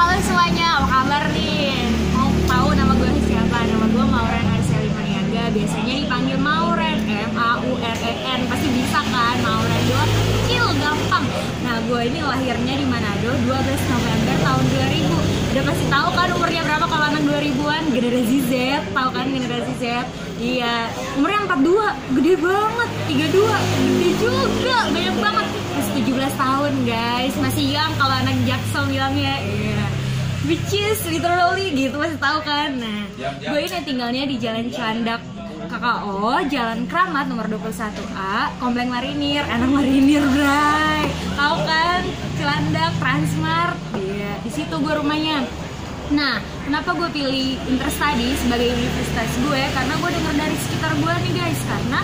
halo semuanya, apa kabar nih? Mau tahu nama gue siapa? Nama gue Mauren Arseli Maniaga Biasanya dipanggil Mauren, M-A-U-R-E-N Pasti bisa kan, Mauren? Doang kecil, gampang. Nah gue ini lahirnya di Manado 12 November tahun 2000 Udah pasti tahu kan umurnya berapa kalau anak 2000-an? Generasi Z, tahu kan generasi Z? Iya, umurnya 42, gede banget 32, gede juga, banyak banget. Masih 17 tahun guys, masih young kalau anak Jackson bilangnya. Iya Which is literally gitu masih tahu kan Nah, gue ini tinggalnya di Jalan Candak KKO, Jalan Kramat nomor 21A, Komplek Marinir, anak Marinir, Bray. Tahu kan? Cilandak, Transmart. Iya, di situ gue rumahnya. Nah, kenapa gue pilih Interstudy sebagai universitas gue? Karena gue denger dari sekitar gue nih guys, karena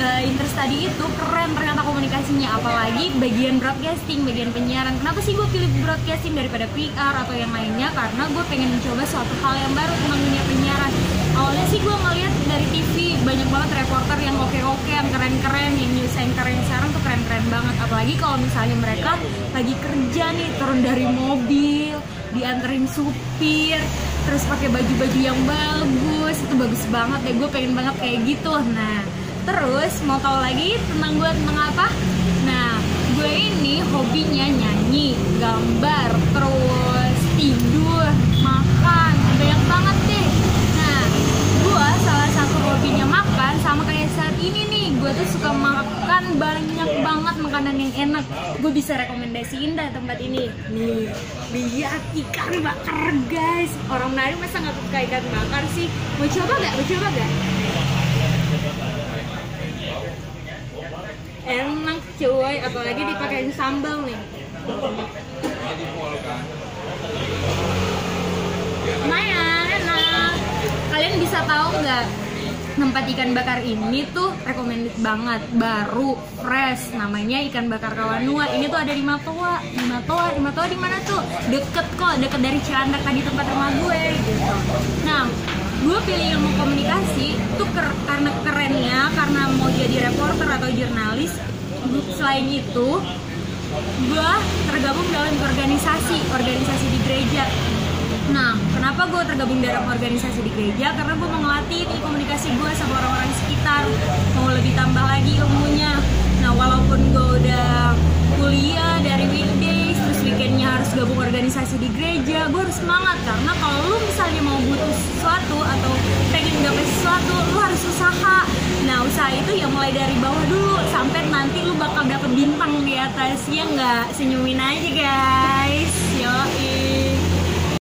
uh, Interstudy itu keren ternyata komunikasinya. Apalagi bagian broadcasting, bagian penyiaran. Kenapa sih gue pilih broadcasting daripada PR atau yang lainnya? Karena gue pengen mencoba suatu hal yang baru tentang dunia penyiaran. Awalnya sih gue ngeliat dari TV banyak banget reporter yang oke-oke yang keren-keren yang news anchor yang sekarang banget. Apalagi kalau misalnya mereka lagi kerja nih turun dari mobil dianterin supir terus pakai baju-baju yang bagus itu bagus banget deh. Gue pengen banget kayak gitu. Nah terus mau tahu lagi tentang gue tentang apa? Nah gue ini hobinya nyanyi gambar terus tidur makan banyak banget deh. Nah gue salah satu hobinya makan sama kayak saat ini nih. Gue tuh suka makan banyak banget makanan yang enak. Gue bisa rekomendasiin dah tempat ini. Nih lihat ikan bakar guys. Orang Manado masa nggak suka ikan bakar sih? Mau coba gak mau coba gak enak cuy. Apalagi dipakein sambal nih. Lumayan enak. Kalian bisa tahu nggak tempat ikan bakar ini tuh recommended banget. Baru fresh. Namanya ikan bakar kawanua. Ini tuh ada di Matoa. Di Matoa di Matoa di mana tuh? Deket kok. Deket dari Cilandak tadi tempat rumah gue gitu. Nah gue pilih ilmu komunikasi tuh ker karena kerennya karena mau jadi reporter atau jurnalis selain itu gue tergabung dalam organisasi organisasi di gereja nah kenapa gue tergabung dalam organisasi di gereja? Karena gue mau ngelatih nih komunikasi gue sama orang-orang sekitar. Mau lebih tambah lagi ilmunya. Nah walaupun gue udah kuliah dari weekdays terus weekendnya harus gabung organisasi di gereja gue harus semangat. Karena kalau lu misalnya mau butuh sesuatu atau pengen gapai sesuatu lu harus usaha. Nah usaha itu ya mulai dari bawah dulu sampai nanti lu bakal dapet bintang di atas ya nggak senyumin aja guys